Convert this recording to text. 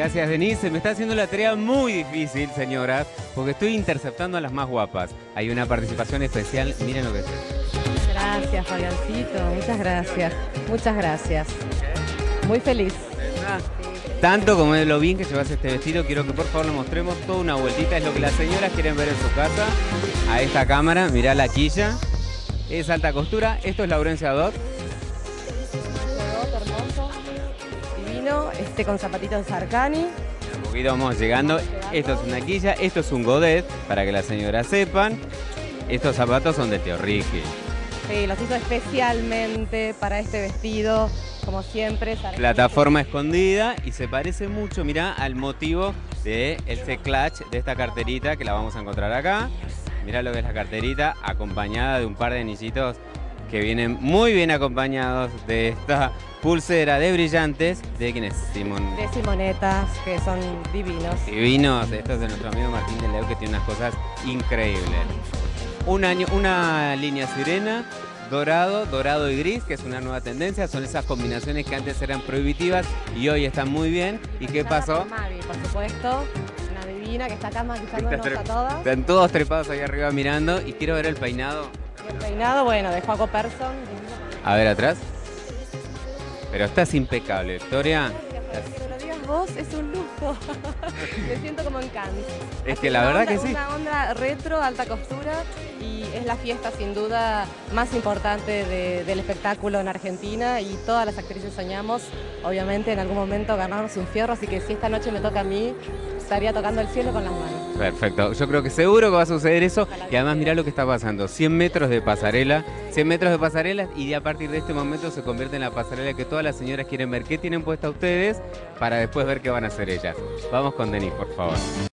Gracias, Denise. Me está haciendo la tarea muy difícil, señoras, porque estoy interceptando a las más guapas. Hay una participación especial. Miren lo que es. Gracias, Fabiancito. Muchas gracias. Muchas gracias. Muy feliz. Tanto como es lo bien que llevas este vestido, quiero que por favor lo mostremos toda una vueltita. Es lo que las señoras quieren ver en su casa. A esta cámara, mirá la quilla. Es alta costura. Esto es Laurencia Dot. hermoso, este con zapatitos Sarcani. Un poquito vamos llegando. Esto es una quilla, esto es un godet, para que las señoras sepan. Estos zapatos son de Teorrique. Sí, los hizo especialmente para este vestido, como siempre. Sarcani. Plataforma escondida y se parece mucho, mirá, al motivo de este clutch, de esta carterita que la vamos a encontrar acá. Mirá lo que es la carterita, acompañada de un par de anillitos que vienen muy bien acompañados de esta pulsera de brillantes. ¿De quién es? Simón. De Simonetas, que son divinos. Divinos, esto es de nuestro amigo Martín de Leo que tiene unas cosas increíbles. Un año, una línea sirena, dorado, dorado y gris, que es una nueva tendencia. Son esas combinaciones que antes eran prohibitivas y hoy están muy bien. ¿Y qué pasó? Mavi, por supuesto. Una divina que está acá maquillándonos a todas. Están todos trepados ahí arriba mirando y quiero ver el peinado. Peinado, bueno, de Juaco Persson. A ver atrás. Pero estás impecable, Victoria. Que lo digas vos es un lujo. Me siento como en Cannes. Es que la verdad onda- que sí. Una onda retro, alta costura y es la fiesta sin duda más importante de- del espectáculo en Argentina y todas las actrices soñamos, obviamente, en algún momento ganarnos un fierro, así que si esta noche me toca a mí, estaría tocando el cielo con las manos. Perfecto, yo creo que seguro que va a suceder eso. Y además mirá lo que está pasando, 100 metros de pasarela, 100 metros de pasarela y a partir de este momento se convierte en la pasarela que todas las señoras quieren ver. Qué tienen puesta ustedes para después ver qué van a hacer ellas. Vamos con Denis, por favor.